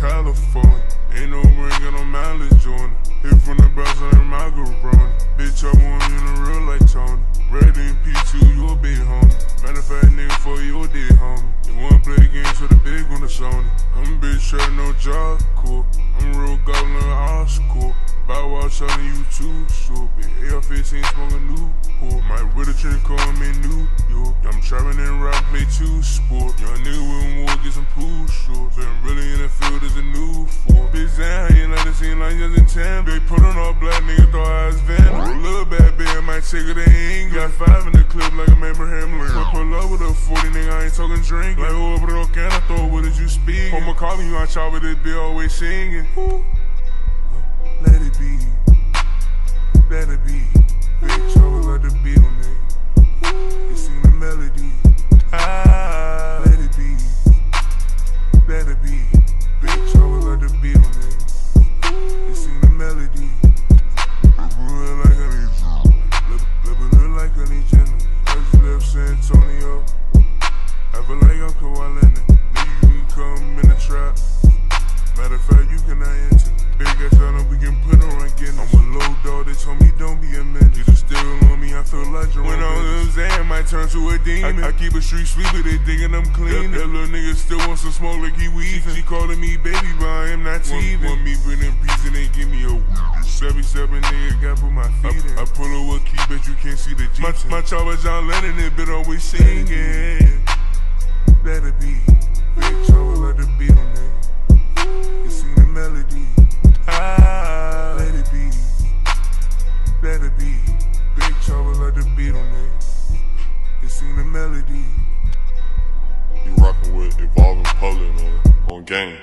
California. Ain't no ring on no mileage on. Hit from the bounce on macaroni. Bitch, I want you in real life, Tony. Red and P2, you a big homie. Matter of fact, nigga, for you a dead homie. You wanna play games with a big on the Sony. I'm a bitch, trying no job, cool. I'm a real goblin, high school. Bow Wow shouting you too, stupid. AR-15 smoking new pool. My Ritter train call me New York. I'm traveling rap, play two sport. Young nigga with more, get some pool. 10. They put on all black niggas, thought I was Venom. Little bad bitch, take her to England. Got five in the clip like I'm Abraham Lincoln. Pull up with a 40 nigga, I ain't talking drink. Like, oh, bro, can I throw what did you speak? Paul McCartney, you on chop with this bitch, always singing. Ooh. Ass out we can put on again. I'm a low dog, they told me don't be a man. You just still on me, I feel like Jerome When them Zan might turn to a demon. I, I keep a street sweeper, they thinking I'm clean. That, that little nigga still wants some smoke like he weaving. She calling me baby, but I am not teething. Want, want me them peas and they give me a 77 nigga got put my feet I, in. I pull over key, bet you can't see the G. My, my chopper John Lennon, it been always singing. It be. Big chopper like the beat on it. You sing the melody. You rockin' with Evolving Public, man, on game.